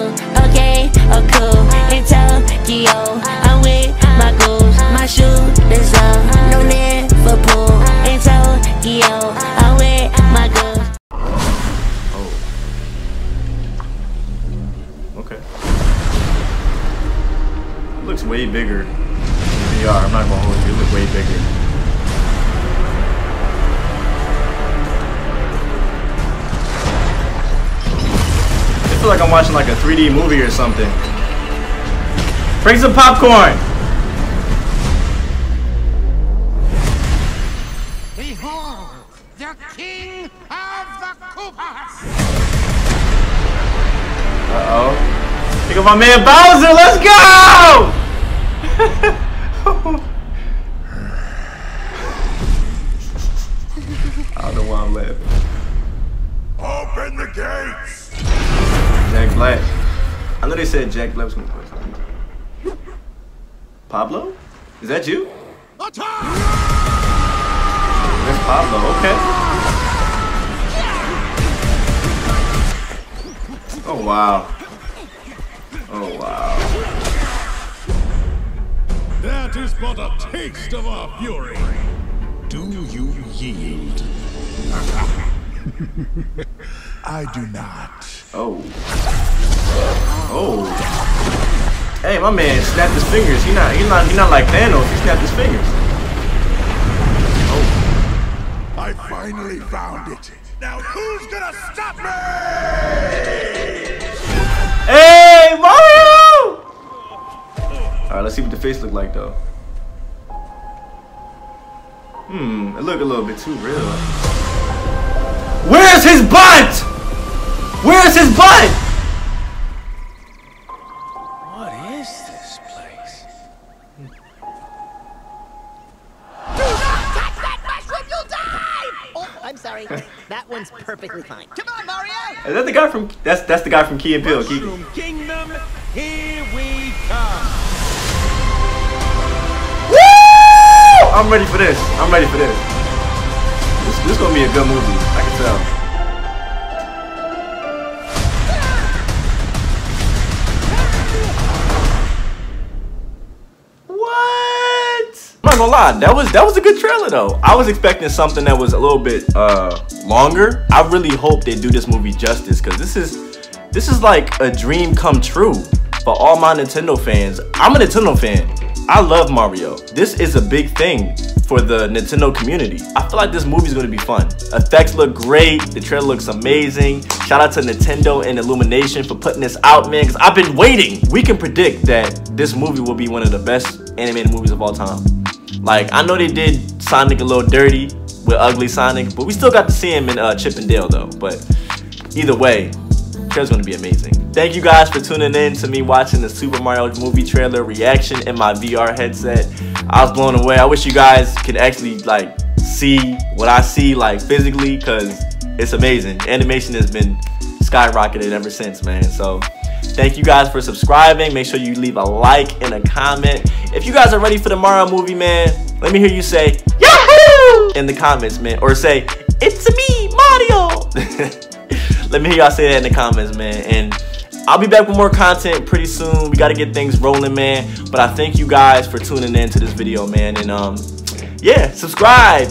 okay, oh cool. In Tokyo, I'm with my goals. My shooters up, no need for pool. In Tokyo, I'm with my goals. Oh. Okay. looks way bigger VR. I'm not gonna hold you. It looks way bigger. Like I'm watching like a 3D movie or something. Bring some popcorn! Behold, the king of the Koopas! Uh-oh. Think of my man Bowser, let's go! I don't know why I'm laughing. Open the gates! Jack Black. I know they said Jack Black was gonna play. Pablo? Is that you? That's Pablo, okay. Oh wow. Oh wow. That is but a taste of our fury. Do you yield? I do not. Oh. Oh. Hey, my man snapped his fingers. He not he not he not like Thanos. He snapped his fingers. Oh. I finally found it. Now who's gonna stop me? Hey, Mario! Alright, let's see what the face look like though. Hmm, it look a little bit too real. Where's his butt? Where's his butt? What is this place? Do not Touch that mushroom, you'll die! Oh, I'm sorry. That one's perfectly fine. Come on, Mario! Is that the guy from that's that's the guy from Key and Peele, Key. Kingdom, here we come. Woo! I'm ready for this. I'm ready for this. This this gonna be a good movie. I not gonna lie, that was that was a good trailer though. I was expecting something that was a little bit uh longer. I really hope they do this movie justice because this is this is like a dream come true for all my Nintendo fans. I'm a Nintendo fan. I love Mario. This is a big thing for the Nintendo community. I feel like this movie's gonna be fun. Effects look great, the trailer looks amazing. Shout out to Nintendo and Illumination for putting this out, man, because I've been waiting. We can predict that this movie will be one of the best animated movies of all time. Like, I know they did Sonic a little dirty with Ugly Sonic, but we still got to see him in uh, Chip and Dale though. But either way, trailer's gonna be amazing. Thank you guys for tuning in to me watching the Super Mario movie trailer reaction in my VR headset. I was blown away. I wish you guys could actually like see what I see like physically because it's amazing. Animation has been skyrocketed ever since, man. So thank you guys for subscribing. Make sure you leave a like and a comment. If you guys are ready for the movie, man, let me hear you say Yahoo in the comments, man. Or say, it's me, Mario. let me hear y'all say that in the comments, man. And I'll be back with more content pretty soon. We got to get things rolling, man. But I thank you guys for tuning in to this video, man. And um, yeah, subscribe.